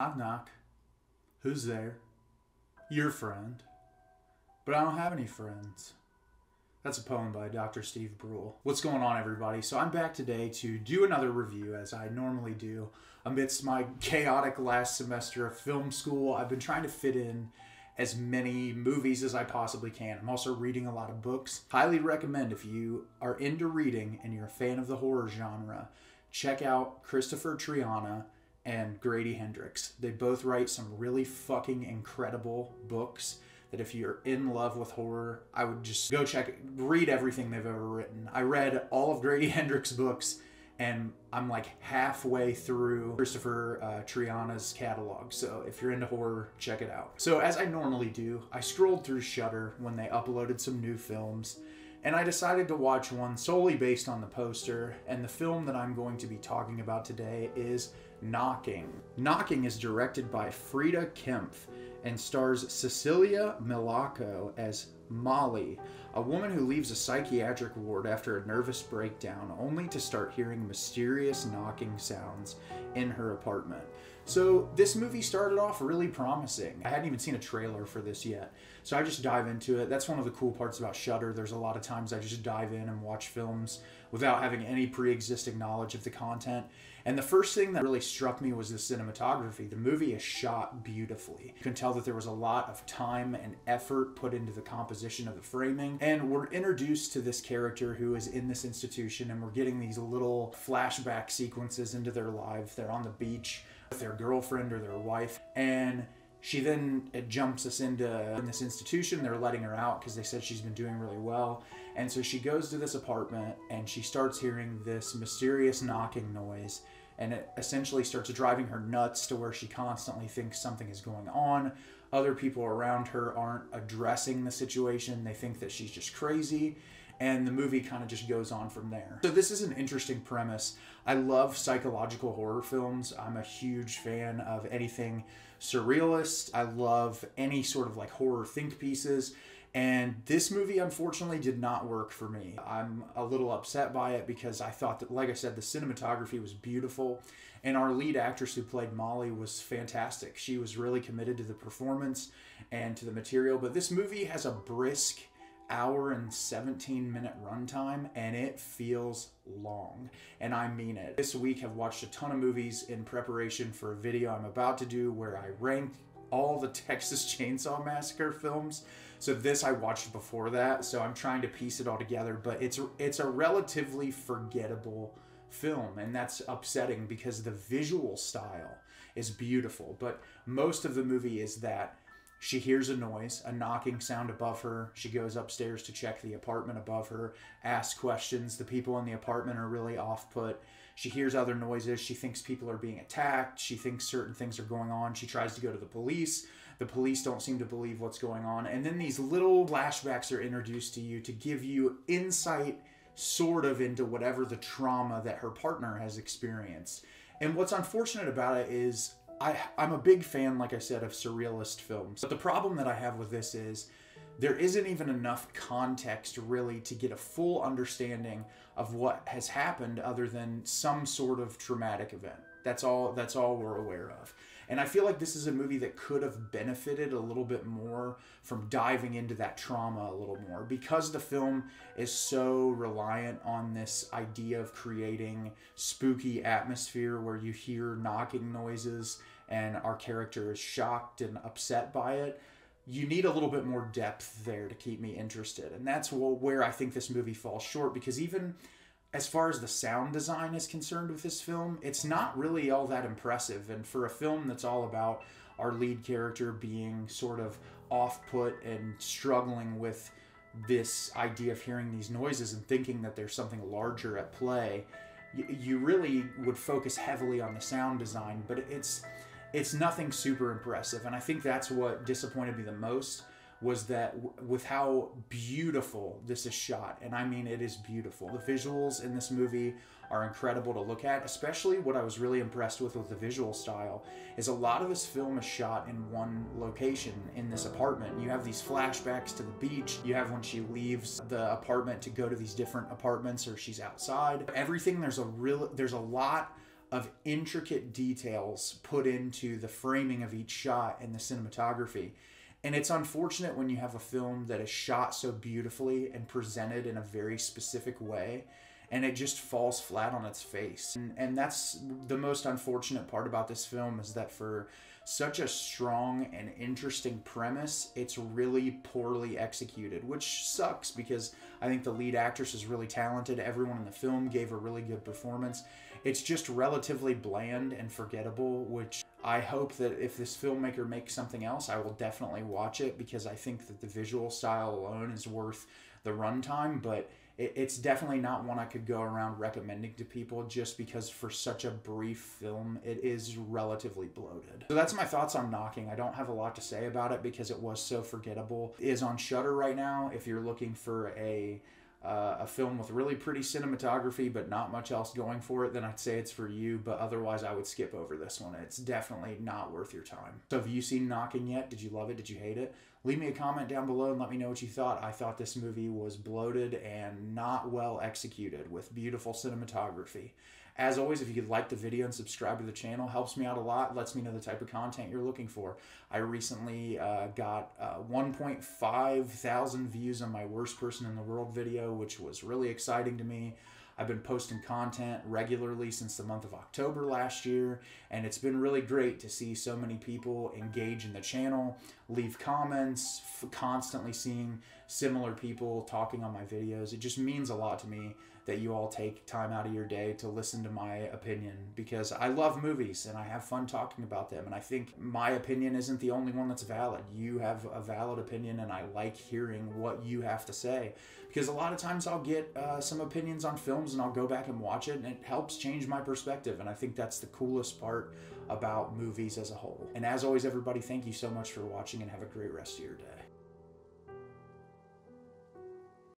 Knock knock. Who's there? Your friend. But I don't have any friends. That's a poem by Dr. Steve Brule. What's going on, everybody? So I'm back today to do another review, as I normally do, amidst my chaotic last semester of film school. I've been trying to fit in as many movies as I possibly can. I'm also reading a lot of books. Highly recommend if you are into reading and you're a fan of the horror genre, check out Christopher Triana and Grady Hendrix. They both write some really fucking incredible books that if you're in love with horror, I would just go check read everything they've ever written. I read all of Grady Hendrix books and I'm like halfway through Christopher uh, Triana's catalog. So if you're into horror, check it out. So as I normally do, I scrolled through Shudder when they uploaded some new films, and I decided to watch one solely based on the poster. And the film that I'm going to be talking about today is Knocking. Knocking is directed by Frida Kempff and stars Cecilia Milocco as Molly, a woman who leaves a psychiatric ward after a nervous breakdown only to start hearing mysterious knocking sounds in her apartment. So, this movie started off really promising. I hadn't even seen a trailer for this yet. So, I just dive into it. That's one of the cool parts about Shudder. There's a lot of times I just dive in and watch films without having any pre existing knowledge of the content. And the first thing that really struck me was the cinematography. The movie is shot beautifully. You can tell that there was a lot of time and effort put into the composition of the framing. And we're introduced to this character who is in this institution, and we're getting these little flashback sequences into their lives. They're on the beach with their girlfriend or their wife. And she then it jumps us into in this institution. They're letting her out because they said she's been doing really well. And so she goes to this apartment and she starts hearing this mysterious knocking noise and it essentially starts driving her nuts to where she constantly thinks something is going on. Other people around her aren't addressing the situation, they think that she's just crazy. And the movie kind of just goes on from there. So, this is an interesting premise. I love psychological horror films. I'm a huge fan of anything surrealist. I love any sort of like horror think pieces. And this movie, unfortunately, did not work for me. I'm a little upset by it because I thought that, like I said, the cinematography was beautiful. And our lead actress who played Molly was fantastic. She was really committed to the performance and to the material. But this movie has a brisk hour and 17 minute runtime and it feels long and i mean it this week i've watched a ton of movies in preparation for a video i'm about to do where i rank all the texas chainsaw massacre films so this I watched before that, so I'm trying to piece it all together. But it's it's a relatively forgettable film, and that's upsetting because the visual style is beautiful. But most of the movie is that she hears a noise, a knocking sound above her. She goes upstairs to check the apartment above her, asks questions. The people in the apartment are really off put. She hears other noises. She thinks people are being attacked. She thinks certain things are going on. She tries to go to the police. The police don't seem to believe what's going on. And then these little flashbacks are introduced to you to give you insight, sort of, into whatever the trauma that her partner has experienced. And what's unfortunate about it is I, I'm a big fan, like I said, of surrealist films. But the problem that I have with this is there isn't even enough context really to get a full understanding of what has happened other than some sort of traumatic event. That's all that's all we're aware of. And I feel like this is a movie that could have benefited a little bit more from diving into that trauma a little more because the film is so reliant on this idea of creating spooky atmosphere where you hear knocking noises and our character is shocked and upset by it you need a little bit more depth there to keep me interested. And that's where I think this movie falls short because even as far as the sound design is concerned with this film, it's not really all that impressive. And for a film that's all about our lead character being sort of off put and struggling with this idea of hearing these noises and thinking that there's something larger at play, you, you really would focus heavily on the sound design, but it's it's nothing super impressive. And I think that's what disappointed me the most was that with how beautiful this is shot, and I mean it is beautiful. The visuals in this movie are incredible to look at, especially what I was really impressed with with the visual style is a lot of this film is shot in one location in this apartment. You have these flashbacks to the beach, you have when she leaves the apartment to go to these different apartments or she's outside. Everything there's a real there's a lot of intricate details put into the framing of each shot and the cinematography. And it's unfortunate when you have a film that is shot so beautifully and presented in a very specific way and it just falls flat on its face. And, and that's the most unfortunate part about this film is that for such a strong and interesting premise, it's really poorly executed, which sucks because I think the lead actress is really talented. Everyone in the film gave a really good performance. It's just relatively bland and forgettable, which I hope that if this filmmaker makes something else, I will definitely watch it because I think that the visual style alone is worth the runtime, but it's definitely not one I could go around recommending to people just because for such a brief film, it is relatively bloated. So that's my thoughts on Knocking. I don't have a lot to say about it because it was so forgettable. It is on Shudder right now. If you're looking for a uh, a film with really pretty cinematography but not much else going for it, then I'd say it's for you. But otherwise, I would skip over this one. It's definitely not worth your time. So, have you seen Knocking yet? Did you love it? Did you hate it? Leave me a comment down below and let me know what you thought. I thought this movie was bloated and not well executed with beautiful cinematography. As always, if you could like the video and subscribe to the channel, helps me out a lot, lets me know the type of content you're looking for. I recently uh, got uh, 1.5 thousand views on my worst person in the world video, which was really exciting to me. I've been posting content regularly since the month of October last year, and it's been really great to see so many people engage in the channel, leave comments, constantly seeing similar people talking on my videos. It just means a lot to me that you all take time out of your day to listen to my opinion because I love movies and I have fun talking about them. And I think my opinion isn't the only one that's valid. You have a valid opinion, and I like hearing what you have to say because a lot of times I'll get uh, some opinions on films and I'll go back and watch it, and it helps change my perspective. And I think that's the coolest part about movies as a whole. And as always, everybody, thank you so much for watching and have a great rest of your day.